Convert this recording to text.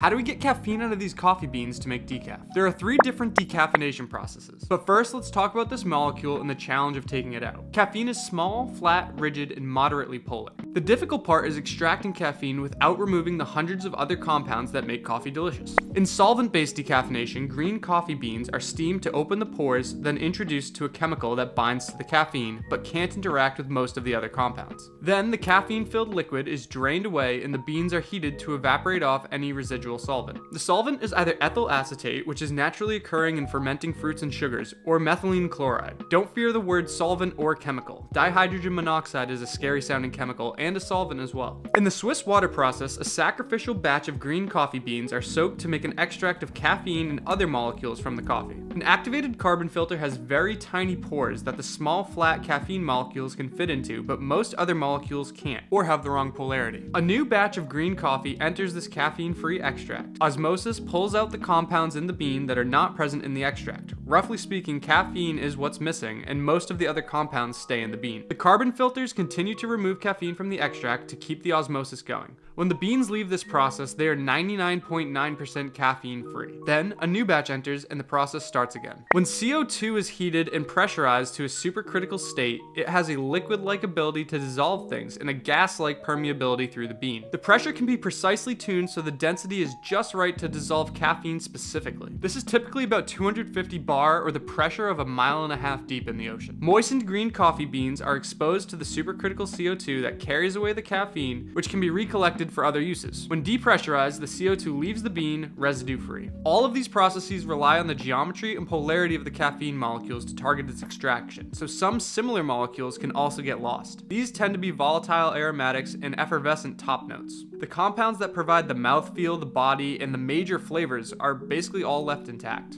How do we get caffeine out of these coffee beans to make decaf? There are three different decaffeination processes. But first, let's talk about this molecule and the challenge of taking it out. Caffeine is small, flat, rigid, and moderately polar. The difficult part is extracting caffeine without removing the hundreds of other compounds that make coffee delicious. In solvent-based decaffeination, green coffee beans are steamed to open the pores, then introduced to a chemical that binds to the caffeine, but can't interact with most of the other compounds. Then, the caffeine-filled liquid is drained away and the beans are heated to evaporate off any residual solvent. The solvent is either ethyl acetate, which is naturally occurring in fermenting fruits and sugars, or methylene chloride. Don't fear the word solvent or chemical. Dihydrogen monoxide is a scary sounding chemical and a solvent as well. In the Swiss water process, a sacrificial batch of green coffee beans are soaked to make an extract of caffeine and other molecules from the coffee. An activated carbon filter has very tiny pores that the small flat caffeine molecules can fit into, but most other molecules can't, or have the wrong polarity. A new batch of green coffee enters this caffeine-free extract extract. Osmosis pulls out the compounds in the bean that are not present in the extract. Roughly speaking, caffeine is what's missing, and most of the other compounds stay in the bean. The carbon filters continue to remove caffeine from the extract to keep the osmosis going. When the beans leave this process, they are 99.9% caffeine free. Then, a new batch enters and the process starts again. When CO2 is heated and pressurized to a supercritical state, it has a liquid-like ability to dissolve things and a gas-like permeability through the bean. The pressure can be precisely tuned so the density is just right to dissolve caffeine specifically. This is typically about 250 bar or the pressure of a mile and a half deep in the ocean. Moistened green coffee beans are exposed to the supercritical CO2 that carries away the caffeine, which can be recollected for other uses. When depressurized, the CO2 leaves the bean residue free. All of these processes rely on the geometry and polarity of the caffeine molecules to target its extraction, so some similar molecules can also get lost. These tend to be volatile aromatics and effervescent top notes. The compounds that provide the mouthfeel, the body, and the major flavors are basically all left intact.